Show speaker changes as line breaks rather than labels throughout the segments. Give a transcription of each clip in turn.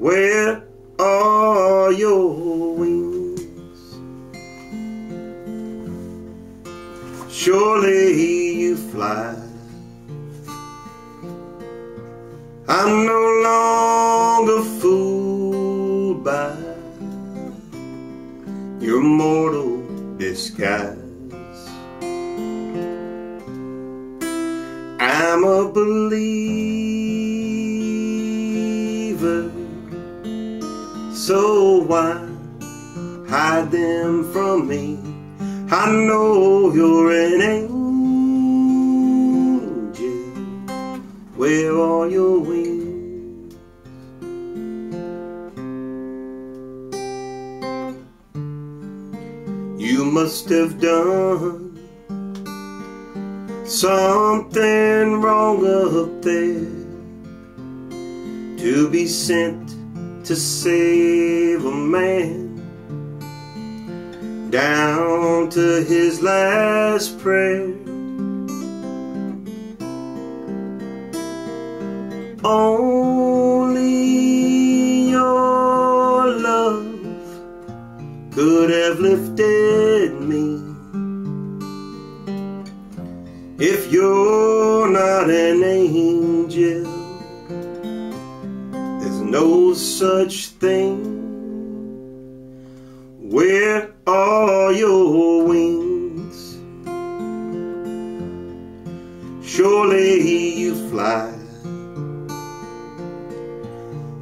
Where are your wings? Surely you fly. I'm no longer fooled by your mortal disguise. I'm a believer so why hide them from me? I know you're an angel. Where are your wings? You must have done something wrong up there to be sent to save a man down to his last prayer. Only your love could have lifted me. If you're not an angel, no such thing. Where are your wings? Surely you fly.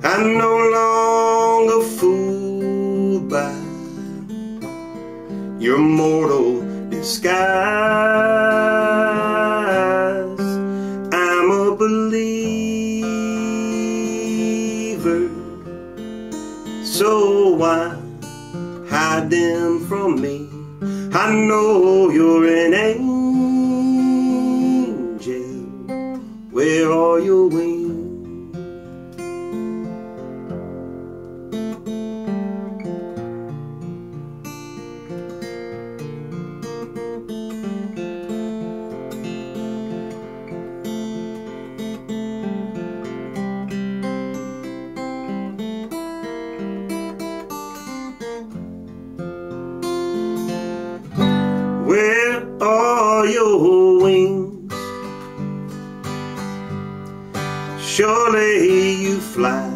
I'm no longer fooled by your mortal disguise. So why hide them from me? I know you're an angel. Where are your wings? Your wings? Surely you fly.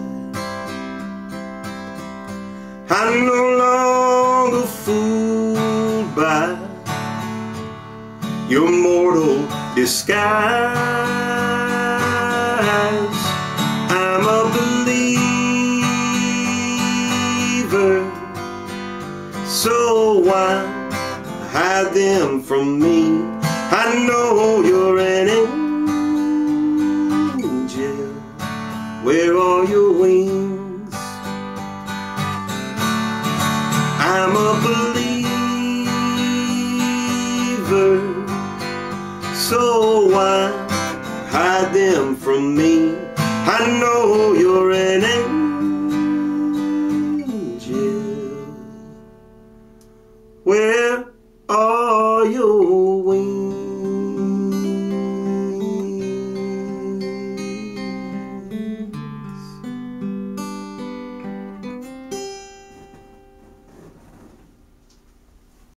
I'm no longer fooled by your mortal disguise. I'm a believer, so why? hide them from me. I know you're an angel. Where are your wings? I'm a believer, so why hide them from me? I know you're an angel. Where are you?